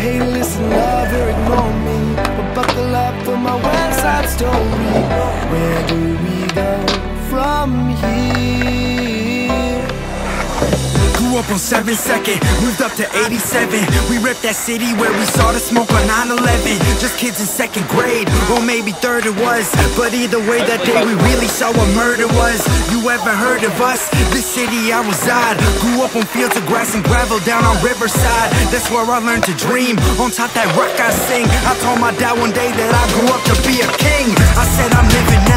hey, listen up or ignore me. But buckle up for my one side story on 7 second, moved up to 87 We ripped that city where we saw the smoke on 9-11 Just kids in second grade, or maybe third it was. But either way that day we really saw what murder was. You ever heard of us? This city I reside. Grew up on fields of grass and gravel down on Riverside. That's where I learned to dream, on top that rock I sing. I told my dad one day that I grew up to be a king. I said I'm living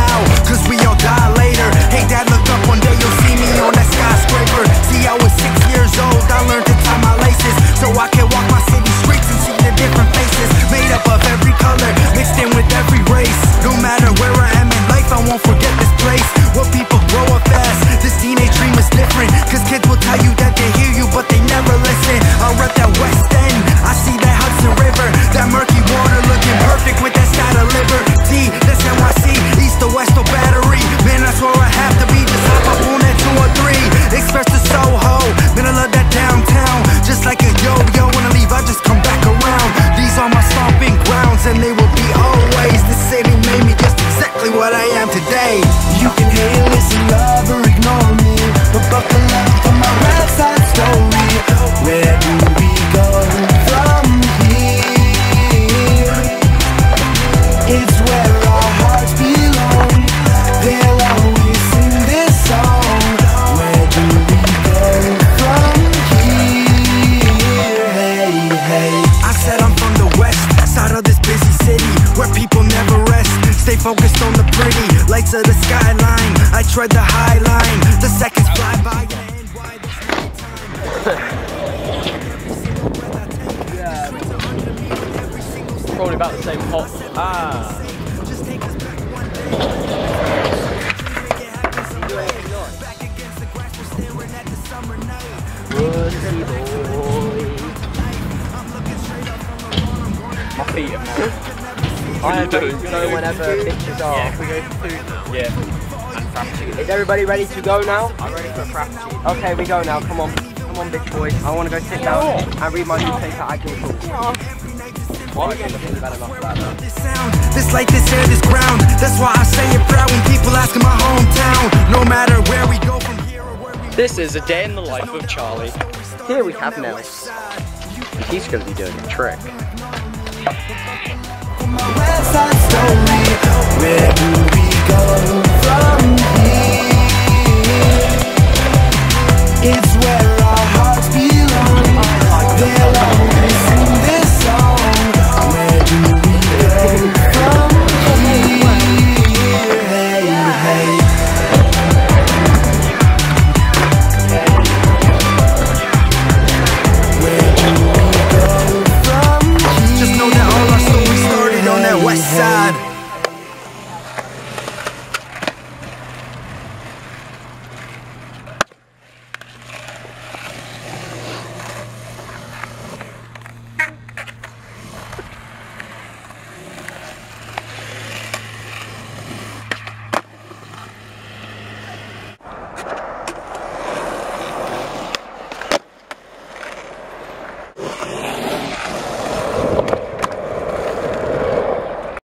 won't forget this place. Where people grow up fast, this teenage dream is different Cause kids will tell you that they hear focused on the pretty lights of the skyline I tread the high line The seconds fly by and wide Probably about the same hot. Ah. My feet I am ready to go whenever bitches are. Yeah, if we go for food. Yeah. And frappuccino. Is everybody ready to go now? I'm ready for a frappuccino. Okay, we go now. Come on. Come on, bitch boys. I want to go sit down and read my newspaper at Guildhall. Why are you looking bad enough for this sound This light, this air, this ground That's why I say it proud when people ask in my hometown No matter where we go from here or where we This is a day in the life of Charlie. Here we have Nels. And he's going to be doing a trick. My west side